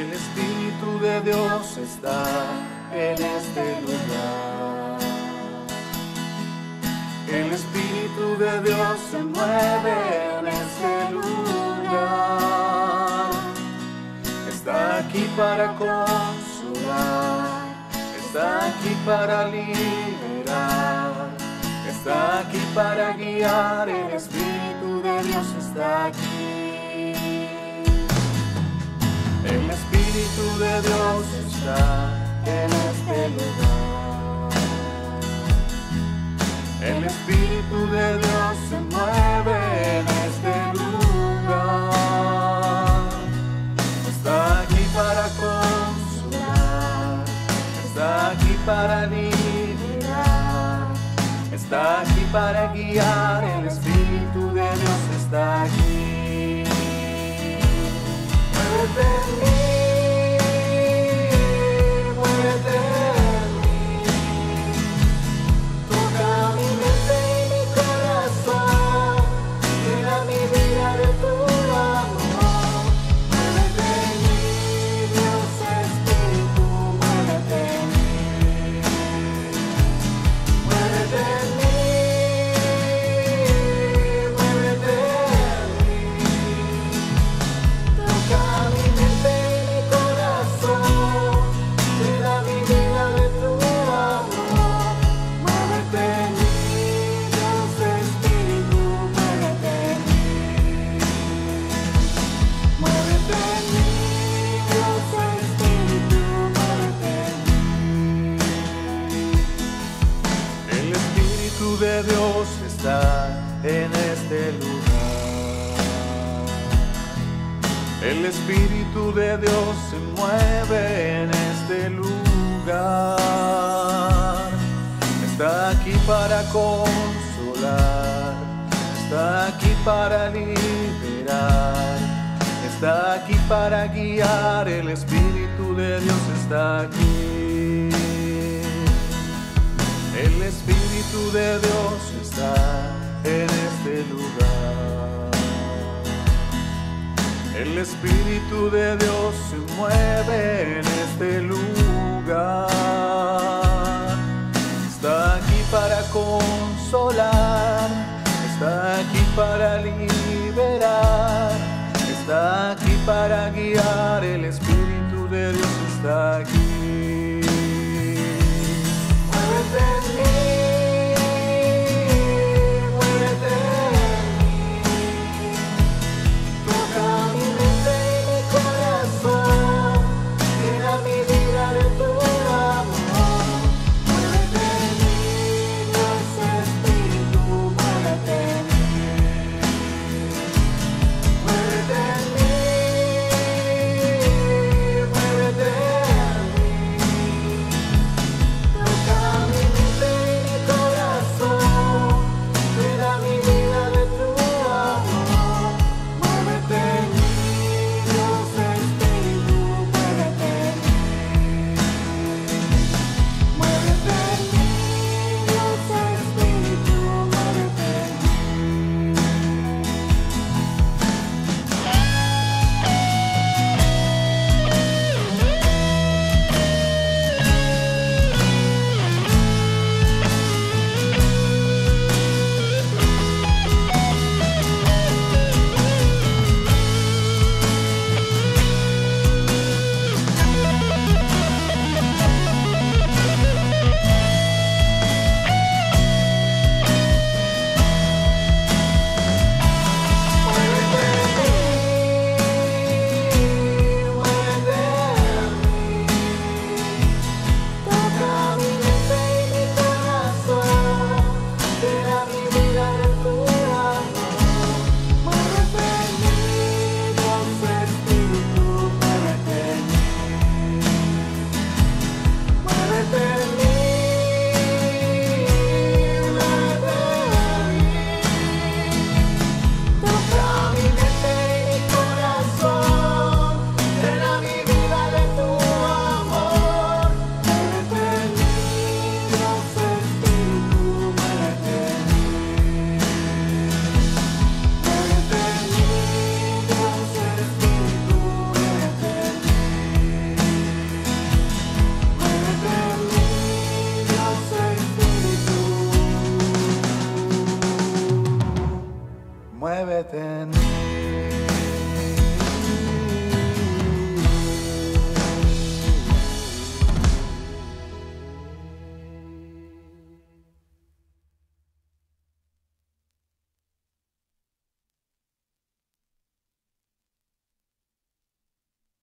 El Espíritu de Dios está en este lugar. El Espíritu de Dios se mueve en este lugar. Está aquí para consolar, está aquí para liberar, está aquí para guiar. El Espíritu de Dios está aquí. De Dios está en este lugar. El Espíritu de Dios se mueve en este lugar. Está aquí para consolar, está aquí para liberar, está aquí para guiar. El Espíritu de Dios está aquí. Está en este lugar. El Espíritu de Dios se mueve en este lugar. Está aquí para consolar, está aquí para liberar, está aquí para guiar. El Espíritu de Dios está aquí. El Espíritu de Dios está en este lugar. El Espíritu de Dios se mueve en este lugar. Está aquí para consolar, está aquí para liberar, está aquí para guiar. El Espíritu de Dios está aquí. muévete.